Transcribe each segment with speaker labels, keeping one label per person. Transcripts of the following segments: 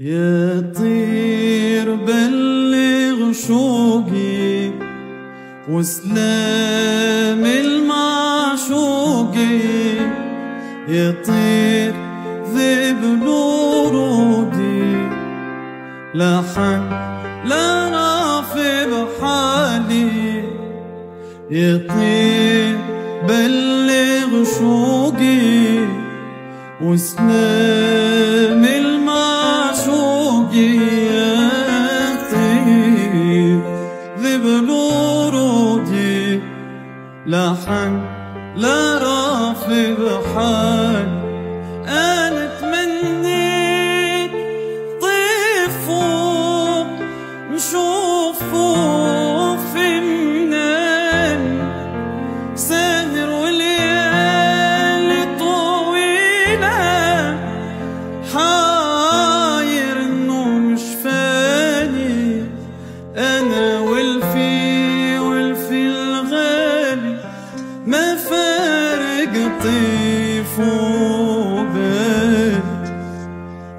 Speaker 1: يا طير بلغ شوقي وسلام المعشوقي يا طير ذيب ورودي لحن لا رافي بحالي يا طير بلغ شوقي وسلام لحن لا رافي بحالي أنا تمنيت طيفه نشوفه في منام سهر وليالي طويلة حاير ما فارق طيف وبالي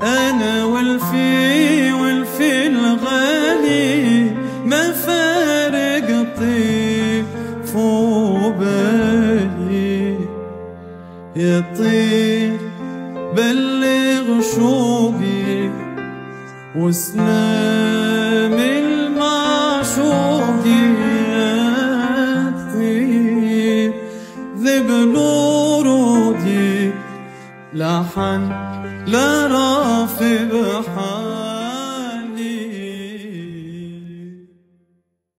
Speaker 1: أنا والفي والفي الغالي ما فارق طيف وبالي يا طير بلغ شوقي وسلام لحن لا رافي بحر